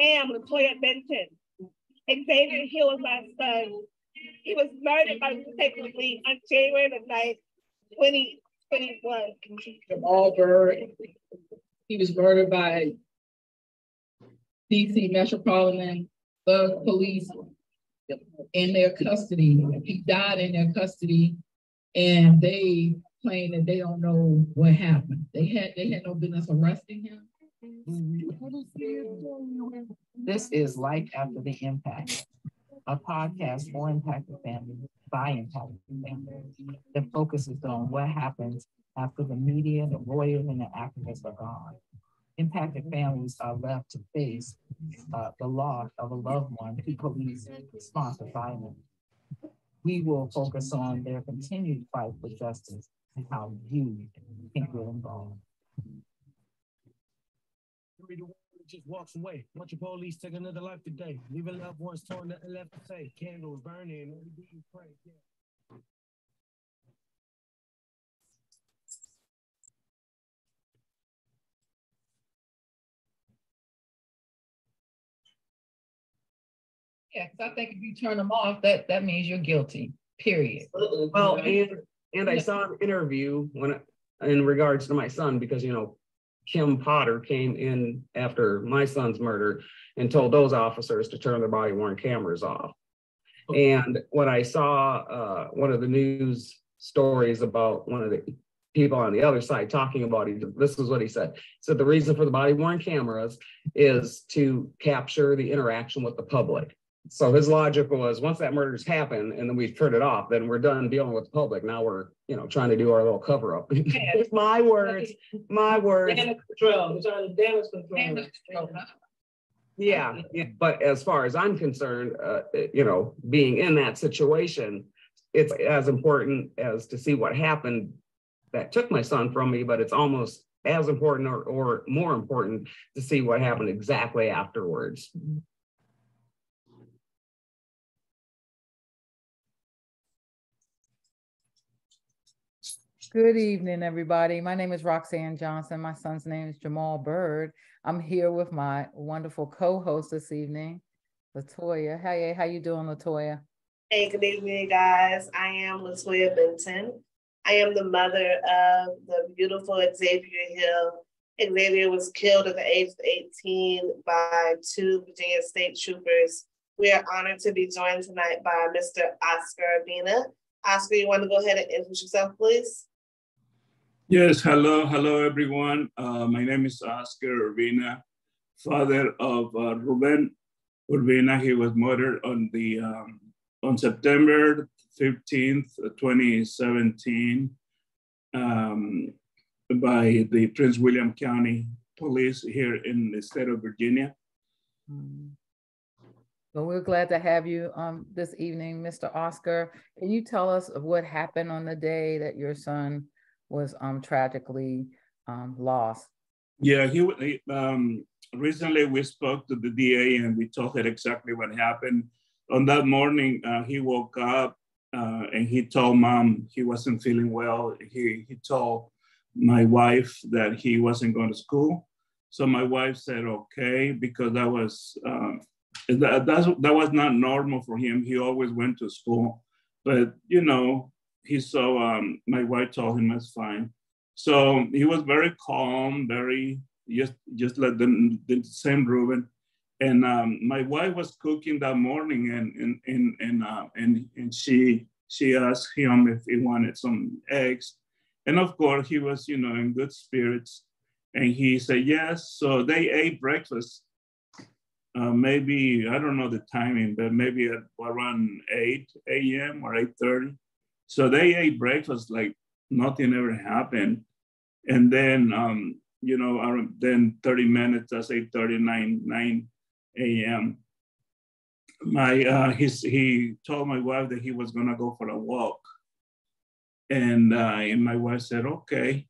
Am Latoya Benton. Xavier Hill is my son. He was murdered by technically on January the 9th, 2021. Jamal Byrd. He was murdered by DC Metropolitan Police in their custody. He died in their custody and they claim that they don't know what happened. They had they had no business arresting him. This is Life After the Impact, a podcast for impacted families by impacted families that focuses on what happens after the media, the lawyers, and the activists are gone. Impacted families are left to face uh, the loss of a loved one to police sponsored violence. We will focus on their continued fight for justice and how you can get involved. Just walks away. Watch your police take another life today. Leaving loved ones torn, nothing left to say. Candles burning, only do you pray. Yeah. Yeah, because I think if you turn them off, that that means you're guilty. Period. Well, and and I saw an interview when in regards to my son because you know Kim Potter came in after my son's murder and told those officers to turn their body worn cameras off. And when I saw uh, one of the news stories about one of the people on the other side talking about it, this is what he said. He said the reason for the body worn cameras is to capture the interaction with the public. So his logic was once that murder's happened and then we turn it off, then we're done dealing with the public. Now we're, you know, trying to do our little cover up. it's my words, my words. Damage control, it's on damage control. Yeah, yeah, but as far as I'm concerned, uh, you know, being in that situation, it's as important as to see what happened that took my son from me, but it's almost as important or, or more important to see what happened exactly afterwards. Good evening, everybody. My name is Roxane Johnson. My son's name is Jamal Bird. I'm here with my wonderful co-host this evening, Latoya. Hey, how you doing, Latoya? Hey, good evening, guys. I am Latoya Benton. I am the mother of the beautiful Xavier Hill. Xavier was killed at the age of 18 by two Virginia State troopers. We are honored to be joined tonight by Mr. Oscar Urbina. Oscar, you want to go ahead and introduce yourself, please? Yes, hello, hello everyone. Uh, my name is Oscar Urbina, father of uh, Ruben Urbina. He was murdered on the um, on September 15th, 2017, um, by the Prince William County Police here in the state of Virginia. Mm. Well, we're glad to have you um, this evening, Mr. Oscar. Can you tell us of what happened on the day that your son was um, tragically um, lost. Yeah, he um, recently we spoke to the DA and we told her exactly what happened. On that morning, uh, he woke up uh, and he told mom he wasn't feeling well. He, he told my wife that he wasn't going to school. So my wife said, okay, because that was, uh, that, that was not normal for him. He always went to school. But, you know, he saw um, my wife told him it's fine. So he was very calm, very just just let the, the same Ruben. And um, my wife was cooking that morning, and and and and, uh, and and she she asked him if he wanted some eggs, and of course he was you know in good spirits, and he said yes. So they ate breakfast. Uh, maybe I don't know the timing, but maybe at around 8 a.m. or 8:30 so they ate breakfast like nothing ever happened. And then, um, you know, then 30 minutes, I say 39, 9 a.m. My, uh, his, he told my wife that he was gonna go for a walk. And, uh, and my wife said, okay.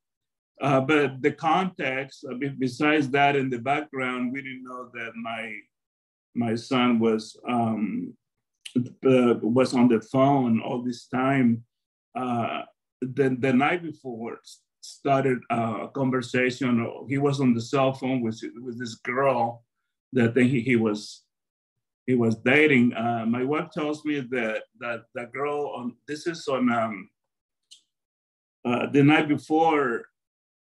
Uh, but the context, uh, besides that in the background, we didn't know that my, my son was, um, was on the phone all this time uh, the, the night before started a conversation. He was on the cell phone with, with this girl that he, he was he was dating. Uh, my wife tells me that that the girl on this is on um, uh, the night before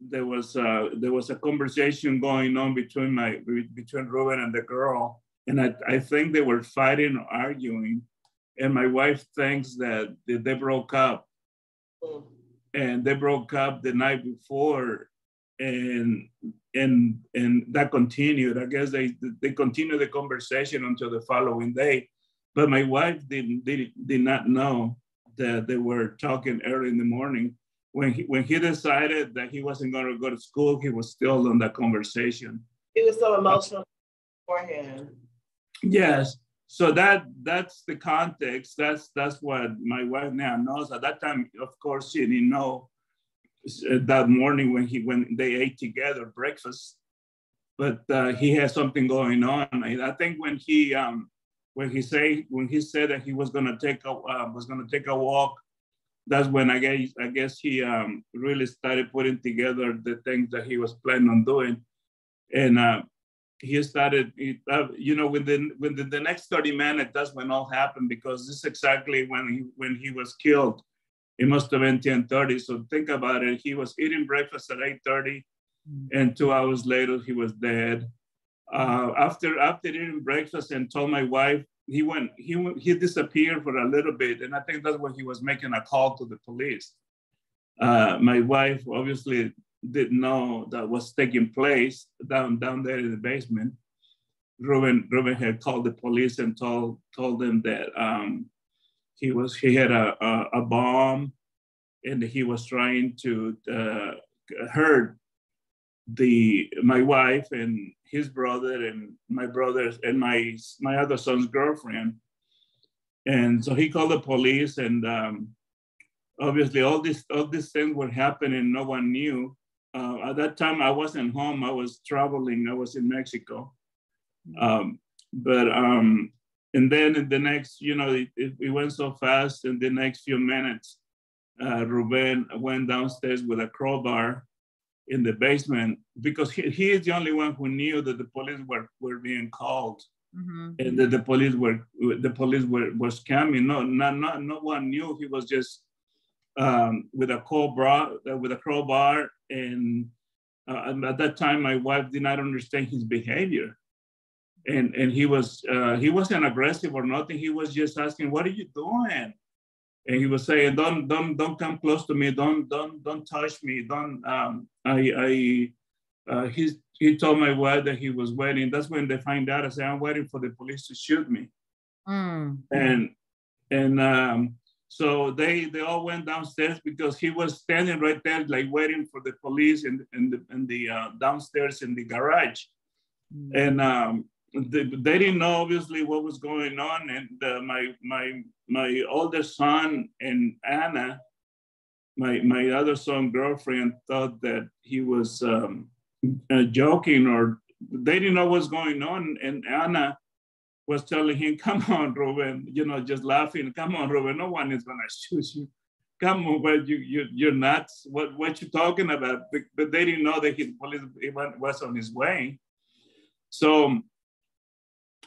there was uh, there was a conversation going on between my between Ruben and the girl, and I, I think they were fighting or arguing, and my wife thinks that they broke up, mm. and they broke up the night before, and and and that continued. I guess they they continued the conversation until the following day, but my wife didn't did, did not know that they were talking early in the morning. When he when he decided that he wasn't going to go to school, he was still on that conversation. He was so emotional for him. Yes. So that that's the context. That's that's what my wife now knows. At that time, of course, she didn't know uh, that morning when he when they ate together breakfast but uh, he had something going on i think when he um when he say when he said that he was going to take a uh, was going to take a walk that's when i guess i guess he um really started putting together the things that he was planning on doing and uh he started uh, you know within within the next 30 minutes that's when all happened because this is exactly when he when he was killed it must have been 10.30. So think about it. He was eating breakfast at 8.30 mm. and two hours later he was dead. Uh, after after eating breakfast and told my wife, he went, he went, he disappeared for a little bit. And I think that's when he was making a call to the police. Uh, my wife obviously didn't know that was taking place down down there in the basement. Ruben Ruben had called the police and told told them that um, he was he had a, a, a bomb and he was trying to uh, hurt the my wife and his brother and my brothers and my my other son's girlfriend. And so he called the police and um, obviously all this all these things were happening. No one knew uh, at that time i wasn't home i was traveling i was in mexico um, but um, and then in the next, you know, it, it, went so fast. In the next few minutes, uh, Ruben went downstairs with a crowbar in the basement because he, he is the only one who knew that the police were, were being called mm-hmm. and that the police were the police were was coming. No, not, not no one knew. He was just um, with a crowbar uh, with a crowbar, and, uh, at that time, my wife did not understand his behavior and and he was uh, he wasn't aggressive or nothing. He was just asking, "What are you doing?" And he was saying, "Don't don't don't come close to me. Don't don't don't touch me. Don't." Um, I I uh, he he told my wife that he was waiting. That's when they find out. I said, "I'm waiting for the police to shoot me." Mm. And and um, so they they all went downstairs because he was standing right there, like waiting for the police in in the in the uh, downstairs in the garage. Mm. And um, they, they didn't know obviously what was going on, and uh, my my my older son and Anna, my my other son girlfriend thought that he was um, uh, joking or they didn't know what's going on, and Anna was telling him, "Come on, Ruben," you know, just laughing. "Come on, Ruben, no one is gonna shoot you." Come on, but you you you're nuts. What what you talking about? But they didn't know that his police was on his way. So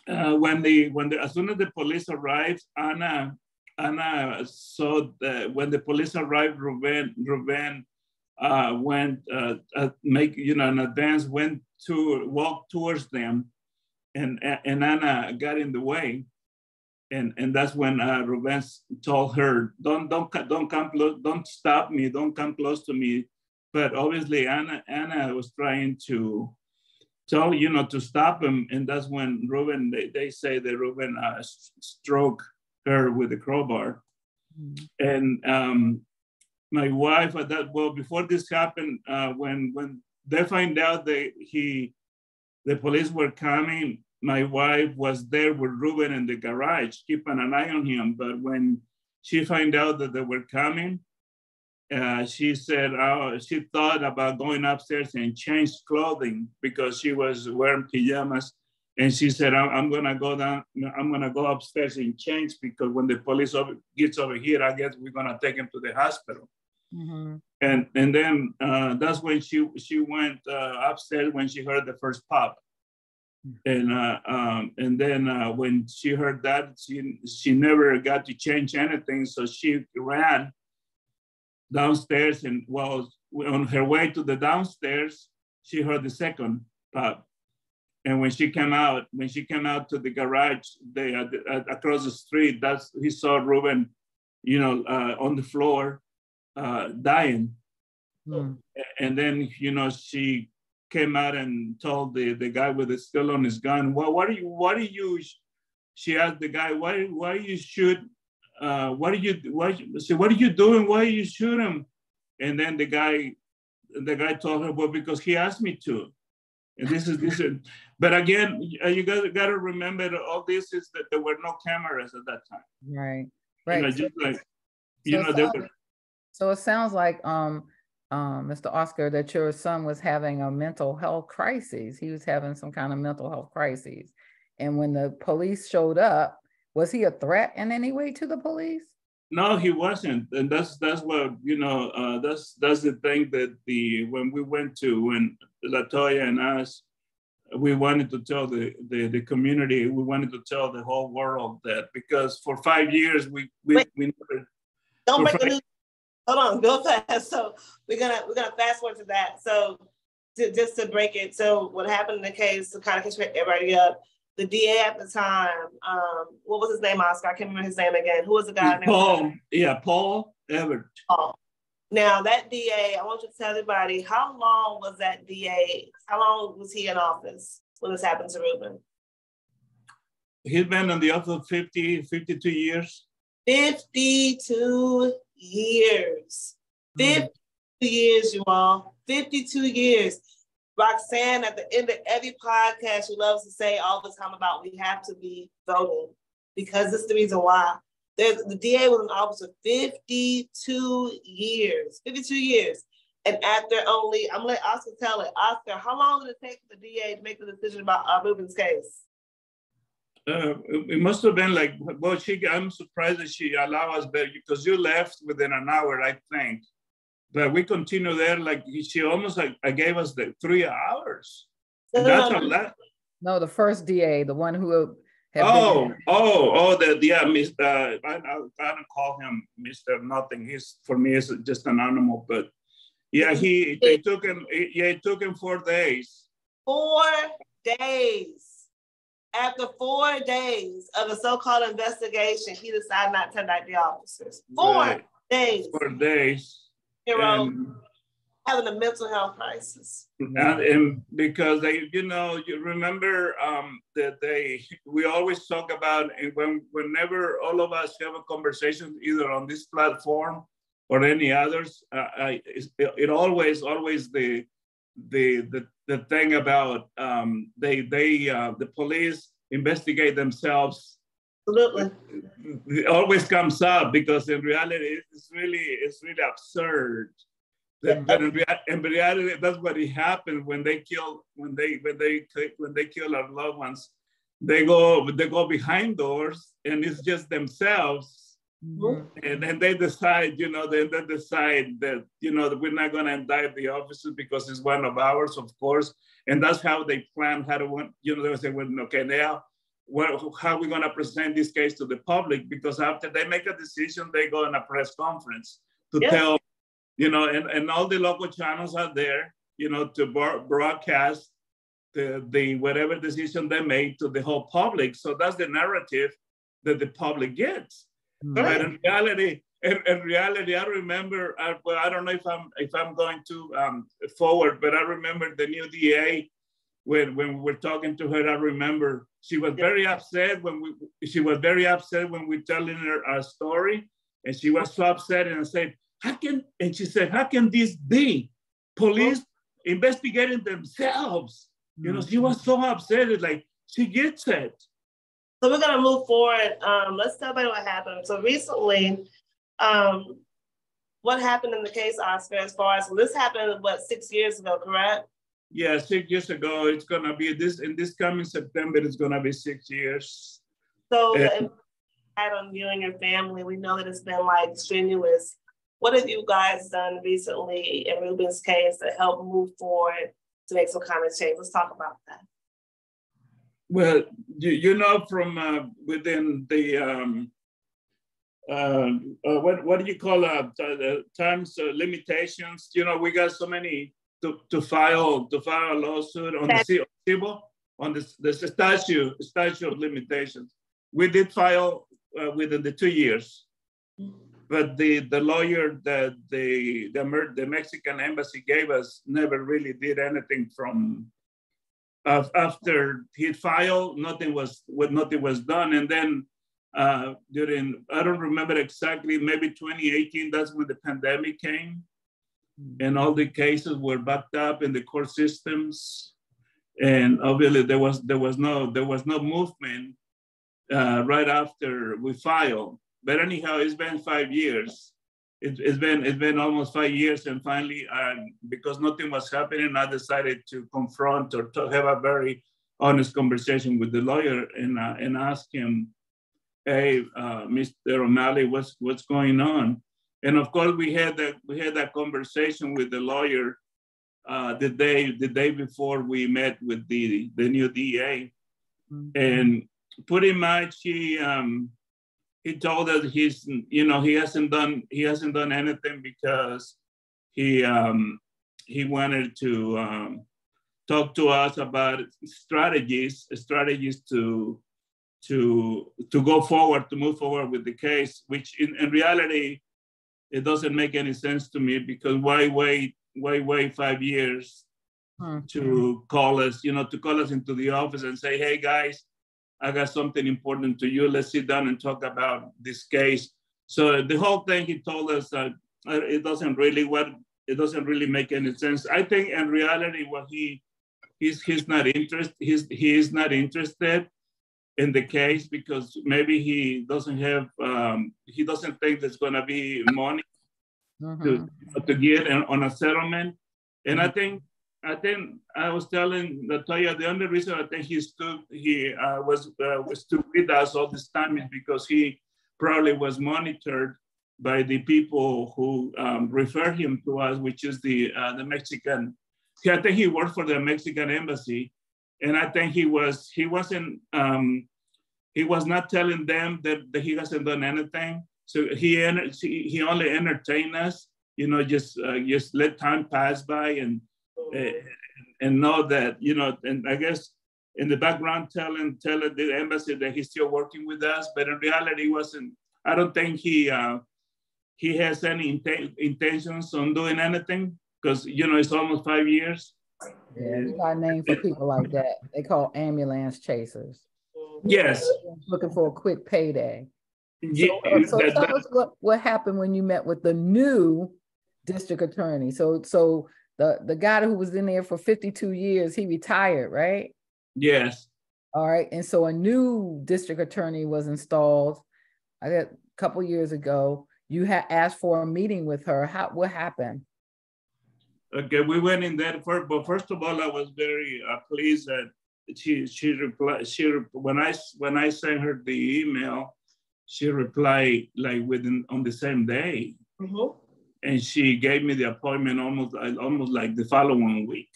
uh, when the when the as soon as the police arrived, Anna Anna saw that when the police arrived, Ruben Ruben uh, went uh, uh, make you know in advance went to walk towards them, and and Anna got in the way, and and that's when uh, Ruben told her, "Don't don't don't come close, don't stop me, don't come close to me." But obviously Anna Anna was trying to tell you know to stop him and that's when Ruben they, they say that Ruben uh, struck her with the crowbar mm-hmm. and um, my wife at that well before this happened uh, when when they find out that he the police were coming my wife was there with Ruben in the garage keeping an eye on him but when she found out that they were coming uh, she said uh, she thought about going upstairs and change clothing because she was wearing pajamas. And she said, I'm, gonna go down, I'm gonna go upstairs and change because when the police over, gets over here, I guess we're gonna take him to the hospital. Mm-hmm. And and then uh, that's when she she went uh, upstairs when she heard the first pop. And uh, um, and then uh, when she heard that, she she never got to change anything, so she ran downstairs and well on her way to the downstairs, she heard the second pop. And when she came out, when she came out to the garage, they uh, uh, across the street, that's he saw Ruben, you know, uh, on the floor, uh, dying. Mm. And then, you know, she came out and told the, the guy with the still on his gun, well, what do you, what do you, she asked the guy, why, why you shoot, uh, what are you, what, so what are you doing? Why you shoot him? And then the guy, the guy told her, well, because he asked me to. And this is this, is, but again, you got, got to remember that all this is that there were no cameras at that time. Right, right. You know, just like, you so know, there were. So it sounds like, um, um, Mr. Oscar, that your son was having a mental health crisis. He was having some kind of mental health crisis. And when the police showed up, was he a threat in any way to the police? No, he wasn't, and that's that's what you know. Uh, that's that's the thing that the when we went to when Latoya and us, we wanted to tell the, the the community, we wanted to tell the whole world that because for five years we we, Wait, we never. Don't break the news hold on, go fast. So we're gonna we're gonna fast forward to that. So to, just to break it, so what happened in the case to kind of catch everybody up, the DA at the time, um, what was his name, Oscar? I can't remember his name again. Who was the guy? Paul. Yeah, Paul Ebert. Paul. Now that DA, I want you to tell everybody how long was that DA? How long was he in office when this happened to Ruben? He's been in the office 50, 52 years. 52 years. Mm-hmm. 52 years, you all. 52 years. Roxane, at the end of every podcast, she loves to say all the time about we have to be voting because this is the reason why. There's, the DA was in office for 52 years. 52 years. And after only, I'm gonna let Oscar tell it. Oscar, how long did it take for the DA to make the decision about uh, Ruben's case? Uh, it must have been like, well, she, I'm surprised that she allowed us there because you left within an hour, I think. But we continue there, like she almost like gave us the three hours. No, that's no, no. no, the first DA, the one who Oh, oh, oh, the yeah, Mr. Uh, I, I, I don't call him Mr. Nothing. He's for me is just an animal, but yeah, he they took him. Yeah, it took him four days. Four days. After four days of a so-called investigation, he decided not to indict the officers. Four right. days. Four days. Hero having a mental health crisis. And, and, because they, you know, you remember um, that they, we always talk about and when, whenever all of us have a conversation, either on this platform or any others, uh, I, it, it always, always the, the, the the thing about um, they they uh, the police investigate themselves. Absolutely. It always comes up because in reality it's really it's really absurd. That, but in, in reality that's what happened when they kill when they when they when they kill our loved ones. They go they go behind doors and it's just themselves Mm-hmm. And then they decide, you know, then they decide that, you know, that we're not going to indict the officers because it's one of ours, of course. And that's how they plan how to, you know, they say, well, okay, now, well, how are we going to present this case to the public? Because after they make a decision, they go in a press conference to yeah. tell, you know, and, and all the local channels are there, you know, to broadcast the, the whatever decision they made to the whole public. So that's the narrative that the public gets. But in reality, in, in, reality, I remember. I, well, I don't know if I'm if I'm going to um, forward, but I remember the new DA when when we were talking to her. I remember she was very upset when we she was very upset when we telling her our story, and she was so upset and I said, "How can?" And she said, "How can this be? Police investigating themselves." You know, she was so upset. It's like she gets it. So we're gonna move forward. Um, let's tell about what happened. So recently, um, what happened in the case, Oscar, as far as well, this happened what six years ago, correct? Yeah, six years ago. It's gonna be this in this coming September. It's gonna be six years. So uh, had on you and your family, we know that it's been like strenuous. What have you guys done recently in Ruben's case to help move forward to make some kind of change? Let's talk about that. Well, you, you know, from uh, within the um, uh, uh, what what do you call uh, the terms uh, limitations? You know, we got so many to, to file to file a lawsuit on the civil on the, the statute statute of limitations. We did file uh, within the two years, but the the lawyer that the the, the Mexican embassy gave us never really did anything from uh, after he filed, nothing was nothing was done, and then uh, during I don't remember exactly, maybe 2018. That's when the pandemic came, and all the cases were backed up in the court systems, and obviously there was there was no there was no movement uh, right after we filed. But anyhow, it's been five years, it, has been it's been almost five years, and finally, uh, because nothing was happening, I decided to confront or to have a very honest conversation with the lawyer and uh, and ask him, "Hey, uh, Mr. O'Malley, what's what's going on?" And of course, we had that we had that conversation with the lawyer uh, the day the day before we met with the the new DA, mm-hmm. and pretty much he um, he told us he's you know he hasn't done he hasn't done anything because he um, he wanted to um, talk to us about strategies strategies to to to go forward to move forward with the case which in, in reality it doesn't make any sense to me because why wait why wait five years hmm. to call us you know to call us into the office and say hey guys I got something important to you. Let's sit down and talk about this case. So the whole thing he told us that uh, it doesn't really what it doesn't really make any sense. I think in reality, what he he's he's not interested. He's he is not interested in the case because maybe he doesn't have um, he doesn't think there's going to be money mm-hmm. to to get on a settlement. And I think I think I was telling Latoya the only reason I think he stood he uh, was uh, was stood with us all this time is because he probably was monitored by the people who um, refer him to us, which is the uh, the Mexican. I think he worked for the Mexican embassy, and I think he was he wasn't um, he was not telling them that, that he hasn't done anything. So he he only entertained us, you know, just uh, just let time pass by and and know that you know, and I guess in the background telling telling the embassy that he's still working with us, but in reality, he wasn't. I don't think he uh, he has any int- intentions on doing anything because you know it's almost five years. Yeah, we got a name for people like that. They call ambulance chasers. Yes. Looking for a quick payday. Yeah, so, so that, tell that, us what, what happened when you met with the new district attorney. So so the the guy who was in there for 52 years, he retired, right? Yes. All right. And so a new district attorney was installed I got a couple years ago. You had asked for a meeting with her. How what happened? Okay, we went in there first, but first of all, I was very uh, pleased that she she replied. She when I when I sent her the email, she replied like within on the same day. Mm-hmm and she gave me the appointment almost almost like the following week.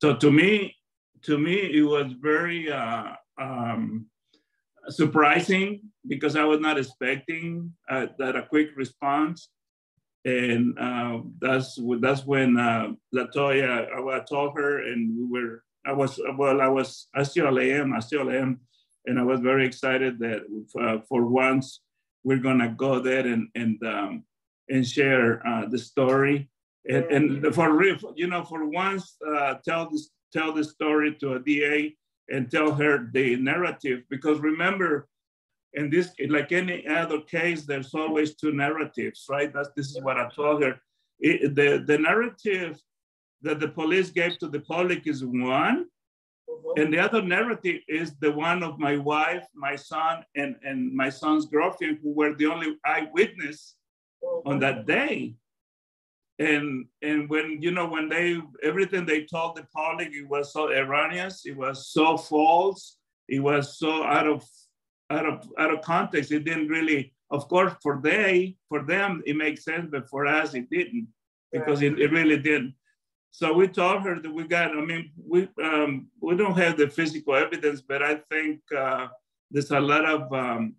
So to me, to me, it was very uh, um, surprising because I was not expecting uh, that a quick response, and uh, that's that's when uh, Latoya I, I told her, and we were I was well I was I still am I still am, and I was very excited that uh, for once we're gonna go there and and um, and share uh, the story. And, and, for real, you know, for once, uh, tell this tell the story to a DA and tell her the narrative. Because remember, in this, like any other case, there's always two narratives, right? That's this is what I told her. It, the the narrative that the police gave to the public is one, and the other narrative is the one of my wife, my son, and, and my son's girlfriend, who were the only eyewitness on that day. And and when you know when they everything they told the public it was so erroneous, it was so false, it was so out of out of out of context. It didn't really, of course, for they for them it makes sense, but for us it didn't because it, it really didn't. So we told her that we got, I mean, we, um, we don't have the physical evidence, but I think uh, there's a lot of, um,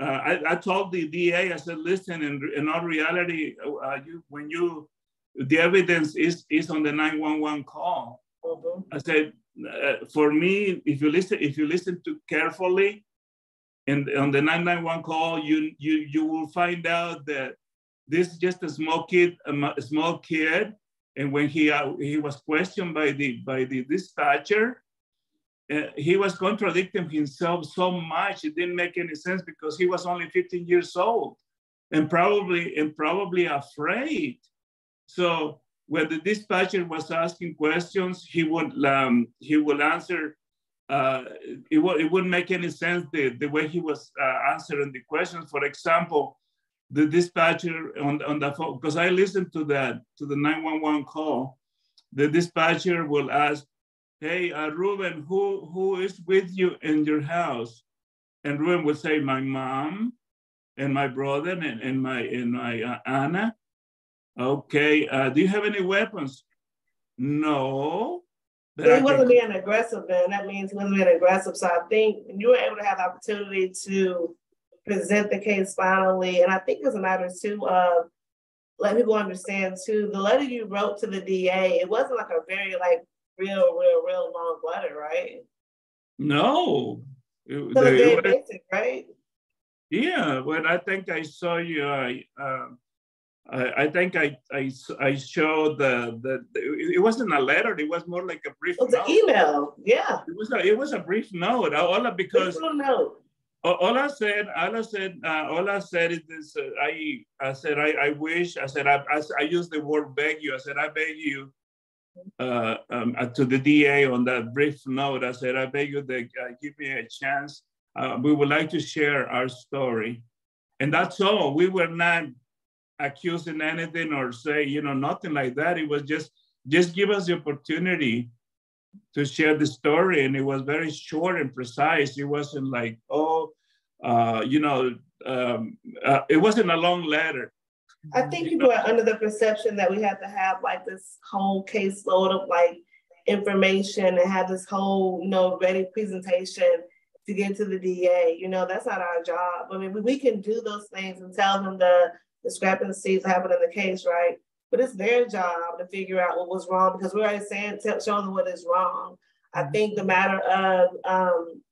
uh, I, I, told the DA, I said, listen, in, in all reality, uh, you, when you, the evidence is, is on the 911 call. Mm-hmm. I said, uh, for me, if you listen, if you listen to carefully, and on the 991 call, you you you will find out that this is just a small kid, a small kid, and when he uh, he was questioned by the by the dispatcher, uh, he was contradicting himself so much it didn't make any sense because he was only 15 years old, and probably and probably afraid. So when the dispatcher was asking questions, he would um, he would answer. Uh, it, would, it wouldn't make any sense the, the way he was uh, answering the questions. For example, the dispatcher on, on the phone, because I listened to that, to the 911 call, the dispatcher will ask, hey, uh, Ruben, who, who is with you in your house? And Ruben would say, my mom and my brother and, and my, and my uh, Anna. Okay, uh, do you have any weapons? No. He wasn't being aggressive then. That means he wasn't being aggressive. So I think you were able to have the opportunity to present the case finally. And I think it's a matter too of let people understand too, the letter you wrote to the DA, it wasn't like a very like real, real, real long letter, right? No. It, so very it, basic, right? Yeah, well, I think I saw you. Uh, uh, I, I think I, I, I showed the, the, the, it wasn't a letter, it was more like a brief It was note. an email, yeah. It was a, it was a brief note, all because note. All I said, all I said, uh, all I said is this, uh, I, I said, I, I wish, I said, I, I, I used the word beg you. I said, I beg you uh, um, uh, to the DA on that brief note. I said, I beg you to uh, give me a chance. Uh, we would like to share our story. And that's all. We were not accusing anything or say, you know, nothing like that. It was just, just give us the opportunity to share the story. And it was very short and precise. It wasn't like, oh, uh, you know, um, uh, it wasn't a long letter. I think people are under the perception that we have to have like this whole caseload of like information and have this whole, you know, ready presentation to get to the DA. You know, that's not our job. I mean, we, can do those things and tell them the discrepancies happen in the case, right? But it's their job to figure out what was wrong because we're already saying, showing them what is wrong. I mm-hmm. think the matter of um,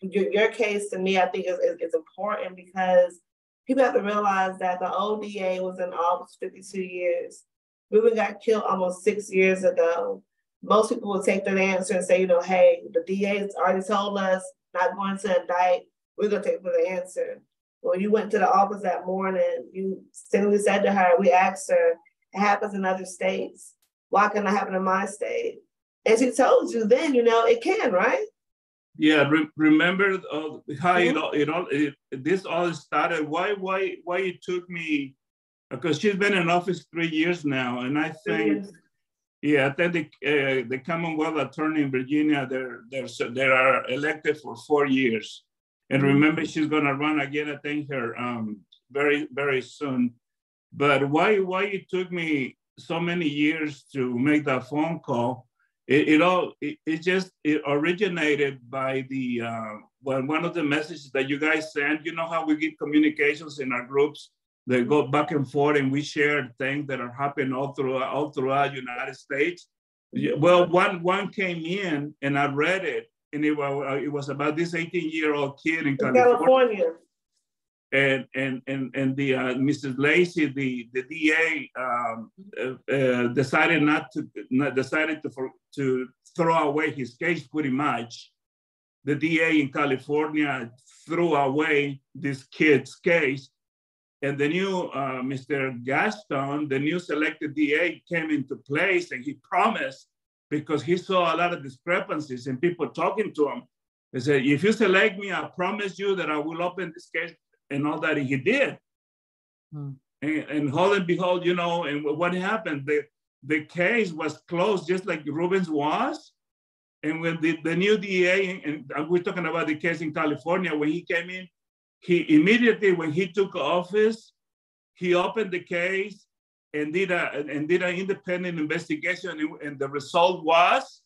your, your case to me, I think is, is, is, important because people have to realize that the ODA was in office 52 years. Ruben got killed almost six years ago. Most people will take that answer and say, you know, hey, the DA has already told us not going to indict. We're going to take for the answer. When you went to the office that morning, you simply said to her, we asked her, it happens in other states. Why can't it happen in my state? And she told you then, you know, it can, right? Yeah, re- remember uh, how mm-hmm. it all, it all it, this all started. Why, why, why it took me? Because she's been in office three years now, and I think, yeah, I think the uh, the Commonwealth Attorney in Virginia, they're they're they are elected for four years. And remember, she's going to run again, I think, her um, very, very soon. But why, why it took me so many years to make that phone call? It, it all, it, it, just, it originated by the, uh, well, one of the messages that you guys send, you know how we get communications in our groups they go back and forth and we share things that are happening all throughout all throughout the United States. Well, one one came in and I read it and it was, it was about this 18 year old kid in California. California. And, and, and, and the uh, Mrs. Lacey, the, the DA um, uh, uh, decided not to, not decided to, for, to throw away his case pretty much. The DA in California threw away this kid's case and the new uh, Mr. Gascón, the new selected DA came into place and he promised because he saw a lot of discrepancies and people talking to him. He said, if you select me, I promise you that I will open this case and all that. he did. Hmm. And, and hold and behold, you know, and what happened? The, the case was closed just like Ruben's was. And when the, the new DA, and we're talking about the case in California, when he came in, he immediately, when he took office, he opened the case and did a and did an independent investigation, and, the result was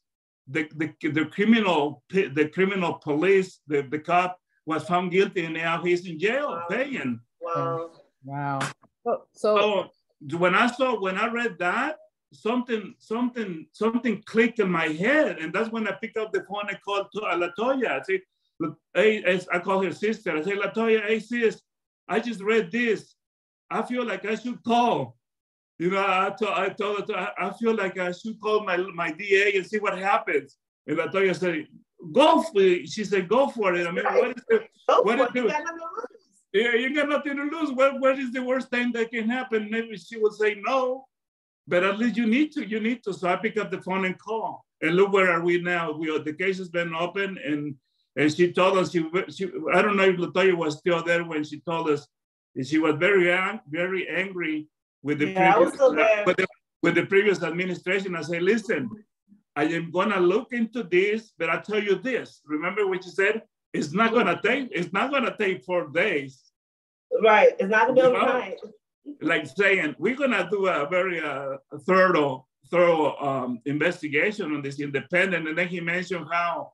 the, the the criminal the criminal police the, the cop was found guilty, and now he's in jail Wow. paying. Wow. Wow. So, so So when I saw when I read that, something something something clicked in my head, and that's when I picked up the phone and called to Latoya. I said, "Look, hey, I call her sister. I say, Latoya, hey sis, I just read this. I feel like I should call. You know, I told I told her I- I feel like I should call my my DA and see what happens. And Latoya said, go for it. She said, go for it. I mean, what is the Go What for it. You it? got nothing to lose. yeah, you got nothing to lose. What, what is the worst thing that can happen? Maybe she will say no, but at least you need to. You need to. So I pick up the phone and call. And look, where are we now? We are, the case has been open, and and she told us she, she I don't know if Latoya was still there when she told us she was very very angry with the Yeah, previous with the, with the previous administration. I say, listen, I am gonna look into this, but I tell you this. Remember what you said? It's not gonna take. It's not gonna take four days Right. It's not gonna be overnight. like saying we're gonna do a very uh, thorough thorough um, investigation on this independent and then he mentioned how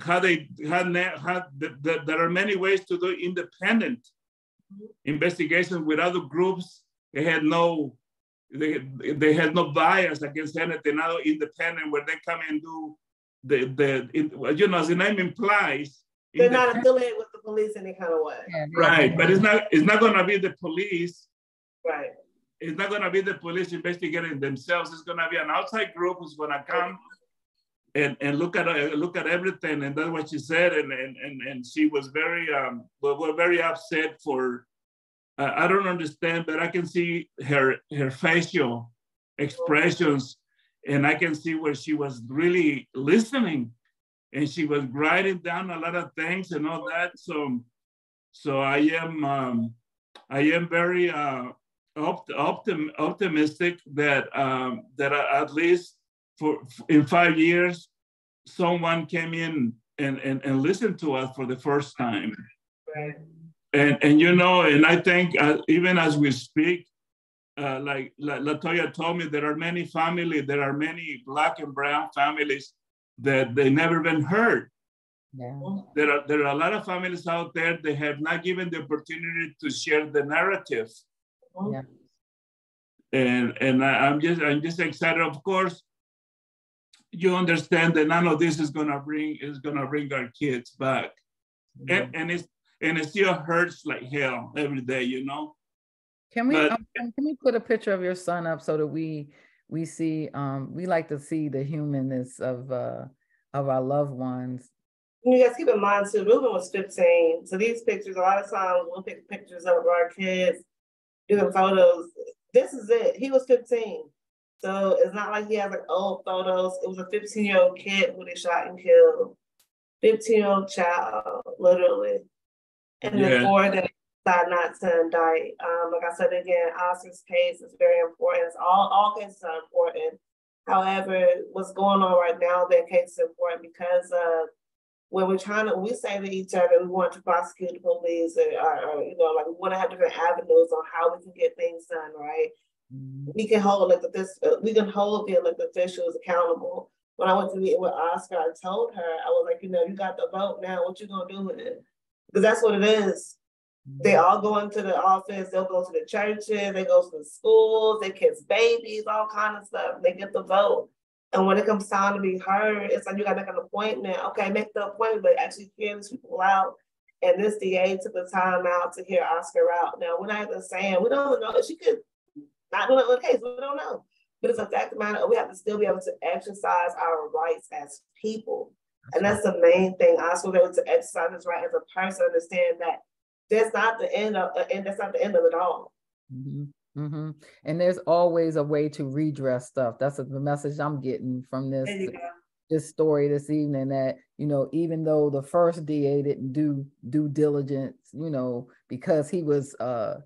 how they how, how the, the, there are many ways to do independent investigation with other groups they had no they, they had no bias against anything now independent where they come and do the the it, you know as the name implies They're not affiliated with the police in any kind of way. yeah, right but it's not it's not going to be the police Right. it's not going to be the police investigating themselves. It's going to be an outside group who's going to come and, and look at uh, look at everything. And that's what she said. And and and, and she was very um well, we're very upset for. Uh, I don't understand, but I can see her her facial expressions, and I can see where she was really listening, and she was writing down a lot of things and all that. So, so I am um, I am very uh, opt- optim- optimistic that um, that at least for in five years, someone came in and, and, and listened to us for the first time. Right. And and you know, and I think uh, even as we speak, uh, like, Latoya told me, there are many families, there are many black and brown families that they never been heard. yeah. There are there are a lot of families out there that have not given the opportunity to share the narrative Yeah. and and I, I'm just I'm just excited. Of course, you understand that none of this is gonna bring is gonna bring our kids back, and and it's and it still hurts like hell every day, you know. Can we, But- um, can can we put a picture of your son up so that we, we see, um, we like to see the humanness of, uh, of our loved ones. You guys keep in mind too, Ruben was 15. So these pictures, a lot of times we'll pick pictures of our kids, doing photos. This is it. He was 15. So it's not like he has like old photos. It was a 15 year old kid who they shot and killed. 15 year old child, literally. And Yeah. then four that decided not to indict. Um, like I said again, Oscar's case is very important. It's all all cases are important. However, what's going on right now, that case is important because of when we're trying to, we say to each other, we want to prosecute the police, or, or, or, you know, like we want to have different avenues on how we can get things done, right? We can hold like this, uh, we can hold the elected officials accountable. When I went to meet with Oscar, I told her, I was like, you know, you got the vote now. What you gonna do with it? Because that's what it is. They all go into the office. They'll go to the churches. They go to the schools. They kiss babies, all kind of stuff. They get the vote. And when it comes time to be heard, it's like you got to make an appointment. Okay, make the appointment, but actually hear these people out. And this DA took the time out to hear Oscar out. Now we're not even saying we don't know. She could not do it in the case. We don't know. But it's a fact of the matter. We have to still be able to exercise our rights as people. And that's the main thing. Oscar was able to exercise his right as a person, understand that that's not the end of uh, and that's not the end of it all. Mhm, mhm. And there's always a way to redress stuff. That's the message I'm getting from this, There you go. this story this evening that, you know, even though the first DA didn't do due diligence, you know, because he was, uh,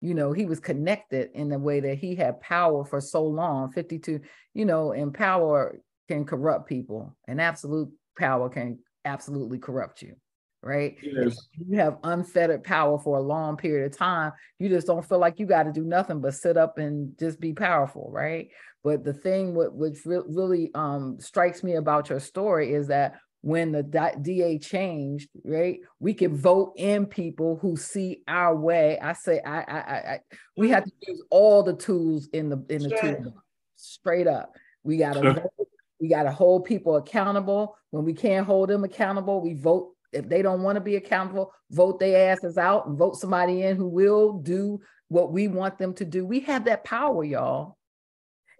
you know, he was connected in the way that he had power for so long, 52, you know, and power can corrupt people and absolute power can absolutely corrupt you. right? Yes. You have unfettered power for a long period of time. You just don't feel like you got to do nothing but sit up and just be powerful, right? But the thing what which re- really um, strikes me about your story is that when the DA changed, right, we can vote in people who see our way. I say, I, I, I, we have to use all the tools in the in the tool, straight up. We got to vote. We got to hold people accountable. When we can't hold them accountable, we vote. If they don't want to be accountable, vote their asses out and vote somebody in who will do what we want them to do. We have that power, y'all.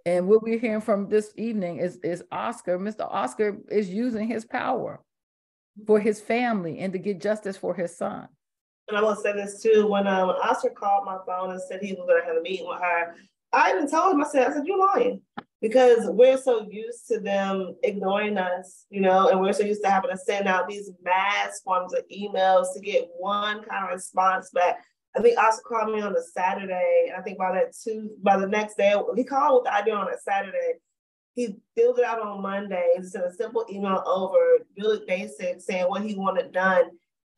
And what we're hearing from this evening is, is Oscar. Mr. Oscar is using his power for his family and to get justice for his son. And I want to say this too. When um, Oscar called my phone and said he was to have a meeting with her, I even told him, I said, I said, you're lying. Because we're so used to them ignoring us, you know, and we're so used to having to send out these mass forms of emails to get one kind of response back. I think Oscar called me on a Saturday. And I think by that two, by the next day, he called with the idea on a Saturday. He filled it out on Monday and sent a simple email over, really basic, saying what he wanted done.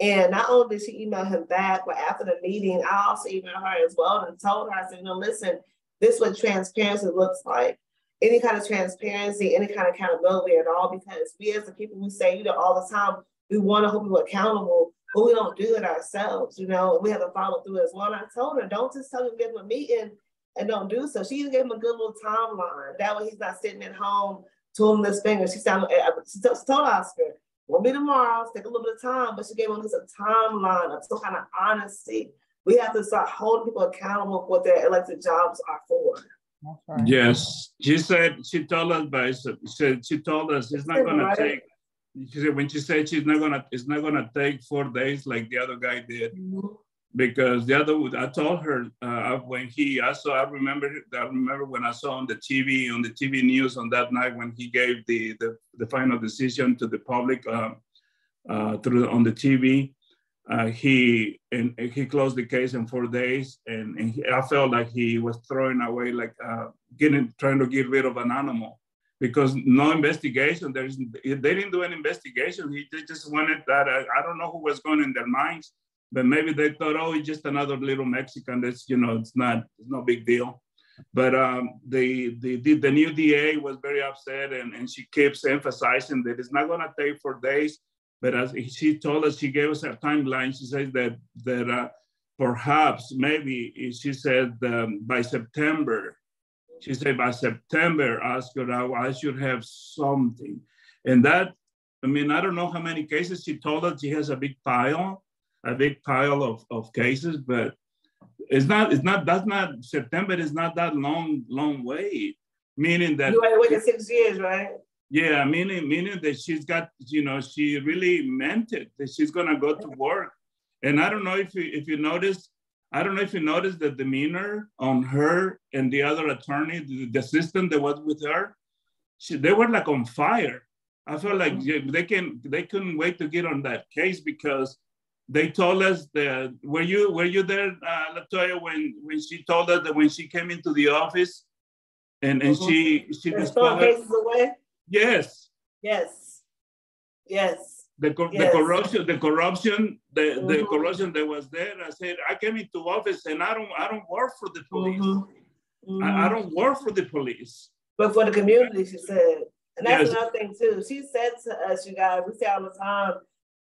And not only did she email him back, but after the meeting, I also emailed her as well and told her, I said, you know, listen, this is what transparency looks like. Any kind of transparency, any kind of accountability at all, because we as the people who say, you know, all the time, we want to hold people accountable but we don't do it ourselves, you know, and we have to follow through as well. And I told her, don't just tell him give him a meeting and don't do so. She even gave him a good little timeline. That way he's not sitting at home twiddling his fingers. She sounded, she told Oscar, won't be tomorrow, take a little bit of time, but she gave him just a timeline of some kind of honesty. We have to start holding people accountable for what their elected jobs are for. Right. Yes, she said she told us by she said she told us it's not to take she said when she said she's not gonna it's not gonna take four days like the other guy did mm-hmm. because the other I told her uh, when he I saw I remember I remember when I saw on the TV on the TV news on that night when he gave the the, the final decision to the public uh, uh, through on the TV. Uh, he and, he closed the case in four days, and, and he, I felt like he was throwing away, like uh, getting trying to get rid of an animal because no investigation. There's they didn't do an investigation. He just wanted that. I, I don't know who was going in their minds, but maybe they thought, oh, he's just another little Mexican. That's you know, it's not, it's no big deal. But um, the, the the new DA was very upset, and, and she keeps emphasizing that it's not going to take four days. But as she told us, she gave us a timeline. She says that that uh, perhaps maybe she said um, by September she said by September, Oscar, I, I should have something. And that, I mean, I don't know how many cases she told us she has a big pile, a big pile of, of cases, but it's not, it's not, that's not, September is not that long, long wait. Meaning that- You had to wait six years, right? Yeah, meaning, meaning that she's got, you know, she really meant it, that she's gonna go to work. And I don't know if you, if you noticed, I don't know if you noticed the demeanor on her and the other attorney, the, the assistant that was with her. She, they were like on fire. I felt like mm-hmm. they can they couldn't wait to get on that case because they told us that were you were you there, uh, LaToya, when when she told us that when she came into the office and and mm-hmm. she she discovered. Yes. Yes. Yes the, yes. the corruption, the corruption, the, mm-hmm. the corruption that was there. I said, I came into office and I don't, I don't work for the police. Mm-hmm. I, I, mm-hmm. don't work for the police. But for the community, she said. And that's yes. another thing too. She said to us, you guys, we say all the time,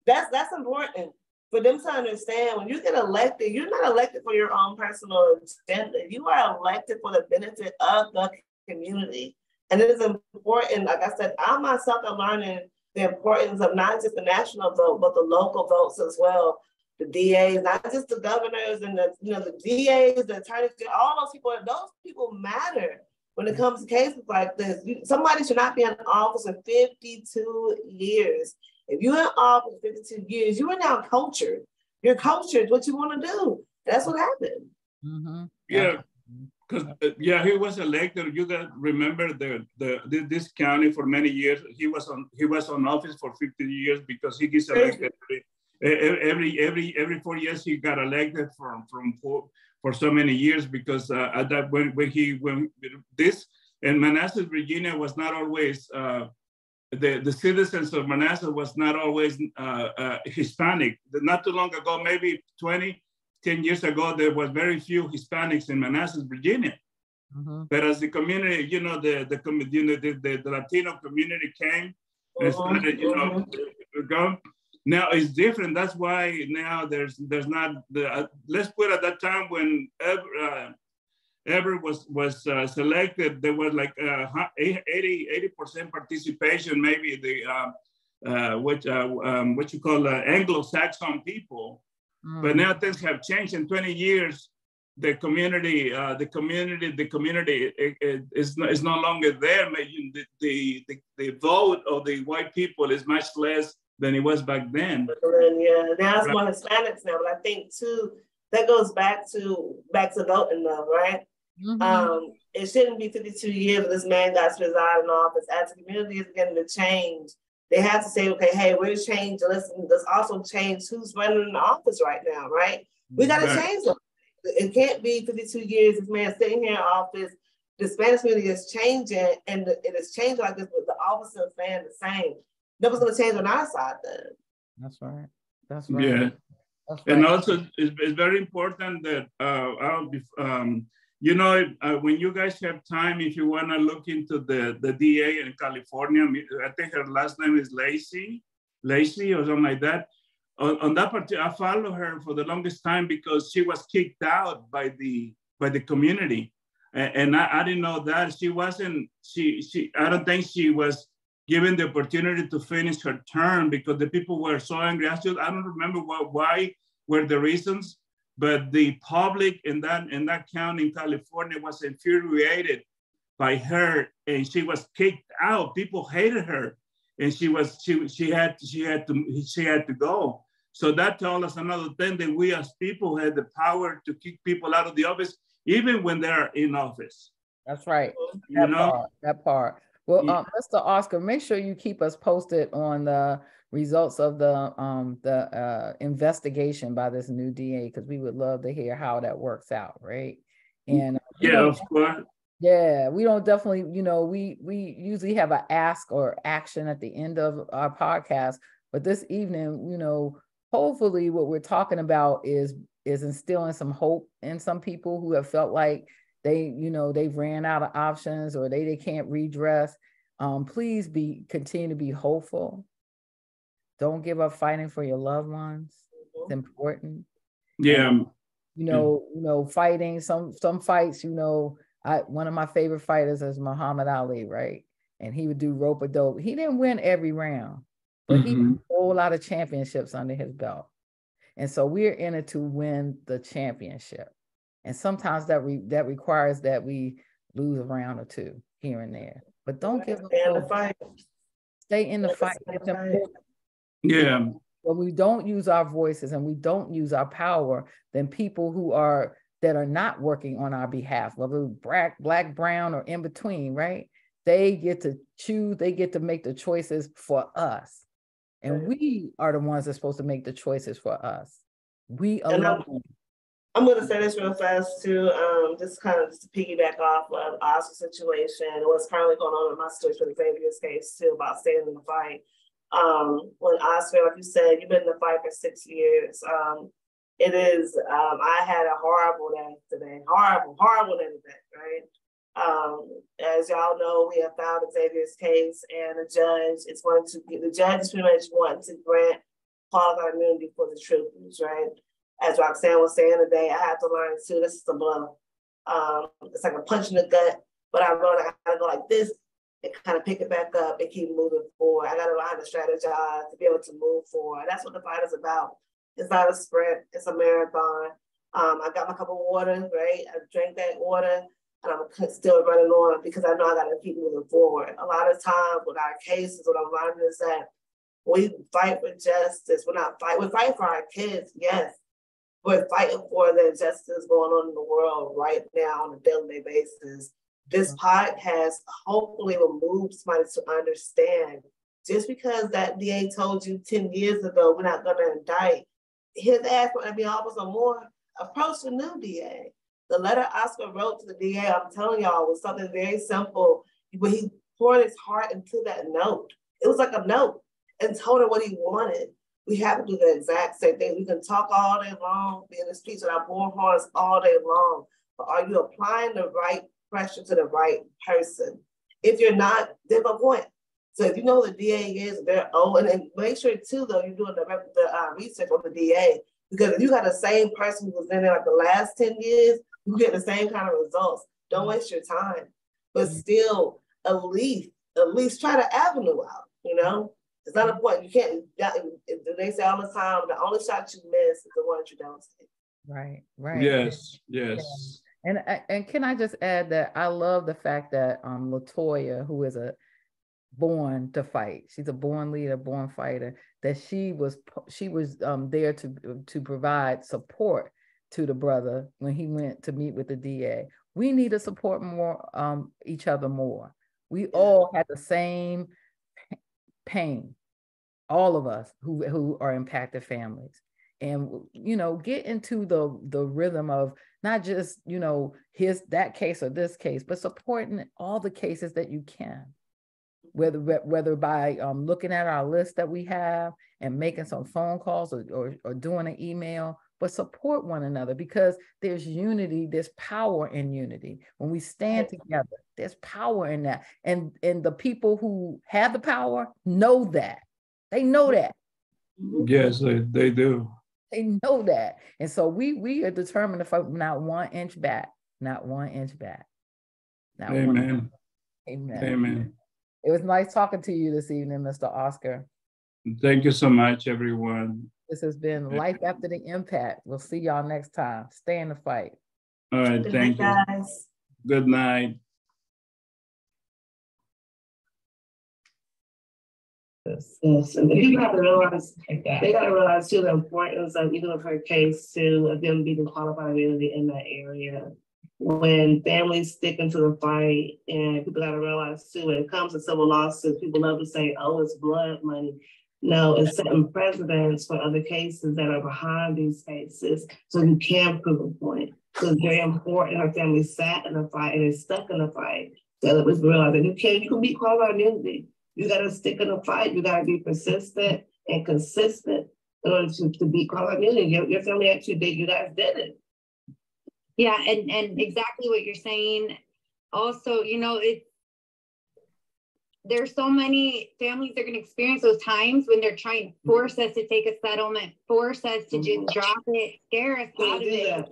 that's that's important for them to understand when you get elected, you're not elected for your own personal agenda. You are elected for the benefit of the community. And it is important, like I said, I myself am learning the importance of not just the national vote, but the local votes as well. The DAs, not just the governors and the you know the DAs, the attorneys, all those people. Those people matter when it comes to cases like this. Somebody should not be in office for 52 years. If you're in office 52 years, you are now cultured. You're cultured. What you want to do. That's what happened. Mm-hmm. Yeah because uh, yeah, he was elected. You got remember the, the this county for many years. He was on he was on office for 50 years because he gets elected every every every, every four years. He got elected from from for, for so many years because uh, at that when when he when this and Manassas Virginia was not always uh, the, the citizens of Manassas was not always uh, uh, Hispanic. Not too long ago, maybe 20, 10 years ago, there was very few Hispanics in Manassas, Virginia. Mm-hmm. But as the community, you know, the the you know, the, the, the Latino community came and uh-huh. started, you know, uh-huh. go. Now it's different. That's why now there's there's not the uh, let's put at that time when uh, Ebert was was uh, selected, there was like uh, 80 percent participation. Maybe the uh, uh what uh, um, what you call uh, Anglo-Saxon people, mm. but now things have changed. In 20 years, the community, the community, the community it, it, is no, is no longer there. The, the, the the vote of the white people is much less than it was back then. Yeah, now it's more Hispanics now, but I think too that goes back to back to voting though, right? Mm-hmm. Um, it shouldn't be 52 years this man got to reside in office. As the community is getting to change, they have to say, okay, hey, we're changing. Let's, let's also change who's running the office right now, right? We got to right. change them. It can't be 52 years, this man sitting here in office. The Spanish community is changing, and the, it is changing like this, but the officers staying the same. Nothing's going to change on our side then. That's right. That's right. Yeah. That's right. And also, it's, it's very important that uh, um, you know, uh, when you guys have time, if you want to look into the, the DA in California, I think her last name is Lacey, Lacey or something like that. On, on that part, I follow her for the longest time because she was kicked out by the by the community, and, and I, I, didn't know that she wasn't. She she I don't think she was given the opportunity to finish her term because the people were so angry. I, just, I don't remember what why were the reasons, but the public in that in that county in California was infuriated by her, and she was kicked out. People hated her, and she was she she had she had to she had to go. So that told us another thing that we as people had the power to kick people out of the office, even when they're in office. That's right. You that know part, that part. Well, yeah. um, Mr. Oscar, make sure you keep us posted on the results of the um the uh investigation by this new DA because we would love to hear how that works out, right? And uh, yeah, of course. Yeah, we don't definitely, you know, we we usually have an ask or action at the end of our podcast, but this evening, you know, hopefully what we're talking about is is instilling some hope in some people who have felt like they, you know, they've ran out of options or they they can't redress. Um, please be continue to be hopeful don't give up fighting for your loved ones. It's mm-hmm. important. Yeah. And, you know, you know, fighting some some fights, you know, I one of my favorite fighters is Muhammad Ali, right? And he would do rope a dope. He didn't win every round, but mm-hmm. he had a whole lot of championships under his belt. And so we're in it to win the championship. And sometimes that re- that requires that we lose a round or two here and there. But don't give up. Stay in the fight. Stay in the fight. Yeah. When we don't use our voices and we don't use our power, then people who are that are not working on our behalf, whether black, black, brown, or in between, right? They get to choose, they get to make the choices for us. And we are the ones that's supposed to make the choices for us. We alone. I'm, going to say this real fast too, um, just kind of just to piggyback off of Oscar's situation and what's currently going on in my situation with Xavier's case too about staying in the fight um, when Oscar, like you said, you've been in the fight for six years. Um, it is, um, I had a horrible day today, horrible, horrible day today, right? Um, as y'all know, we have filed Xavier's case and the judge is going to, the judge is pretty much wanting to grant qualified immunity for the troopers, right? As Roxane was saying today, I had to learn too, this is a blow. Um, it's like a punch in the gut, but I learned I gotta go like this and kind of pick it back up and keep moving forward. I got to learn how to strategize to be able to move forward. That's what the fight is about. It's not a sprint, it's a marathon. Um, I got my cup of water, right? I drank that water and I'm still running on because I know I got to keep moving forward. A lot of times with our cases, what I'm learning is that we fight for justice. We're not fight. We fight for our kids, yes. We're fighting for the injustice going on in the world right now on a daily basis. This podcast hopefully will move somebody to understand just because that DA told you 10 years ago we're not going to indict, his ass might be almost no more. Approach the new DA. The letter Oscar wrote to the DA, I'm telling y'all, was something very simple, but he poured his heart into that note. It was like a note and told her what he wanted. We have to do the exact same thing. We can talk all day long, be in the streets with our bullhorns all day long, but are you applying the right pressure to the right person? If you're not, then a point. So if you know the DA is, they're oh, and then make sure too though you're doing the, the uh, research on the DA because if you got the same person who was in there like the last 10 years, you get the same kind of results. Don't mm-hmm. waste your time. But mm-hmm. still, at least, at least try the avenue out, you know? It's not mm-hmm. a point. You can't, they say all the time, the only shot you miss is the one that you don't take. Right, right. Yes, yes. And and can I just add that I love the fact that um LaToya, who is a born to fight, she's a born leader, born fighter, that she was she was um there to to provide support to the brother when he went to meet with the DA. We need to support more um each other more. We all had the same pain, all of us who who are impacted families and you know get into the the rhythm of not just you know his that case or this case but supporting all the cases that you can. Whether whether by um, looking at our list that we have and making some phone calls or, or, or doing an email but support one another because there's unity there's power in unity. When we stand together there's power in that. And and the people who have the power know that. They know that. Yes they, they do they know that. And so we we are determined to fight not one inch back, not one inch back. Not Amen. One Amen. Amen. It was nice talking to you this evening, Mr. Oscar. Thank you so much, everyone. This has been Life After the Impact. We'll see y'all next time. Stay in the fight. All right. Good thank night, you. Guys. Good night. Yes, yes. And people have to realize they gotta realize too the importance of even of her case too of them being qualified immunity in that area. When families stick into the fight and people gotta realize too, when it comes to civil lawsuits, people love to say, oh, it's blood money. No, it's setting precedents for other cases that are behind these cases so you can prove a point. So it's very important her family sat in the fight and is stuck in the fight. So it was realized that you can't you can be qualified immunity you got to stick in the fight. You got to be persistent and consistent in order to, to beat Call of Duty. Your, your family actually did. You guys did it. Yeah, and and exactly what you're saying. Also, you know, it there's so many families that are going to experience those times when they're trying to force us to take a settlement, force us to just mm-hmm. drop it, scare us out of it.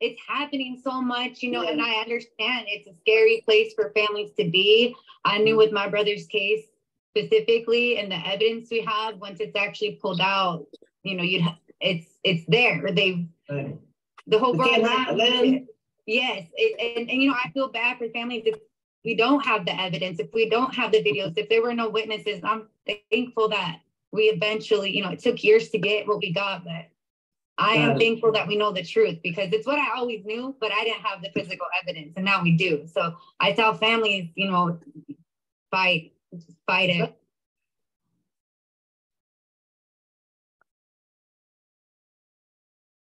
It's happening so much, you know, yeah. and I understand it's a scary place for families to be. I knew with my brother's case specifically and the evidence we have, once it's actually pulled out, you know, you'd it's it's there. They right. the whole world. Yes, it, and, and you know, I feel bad for families if we don't have the evidence, if we don't have the videos, if there were no witnesses. I'm thankful that we eventually, you know, it took years to get what we got, but I am thankful that we know the truth because it's what I always knew, but I didn't have the physical evidence, and now we do. So I tell families, you know, fight, fight it.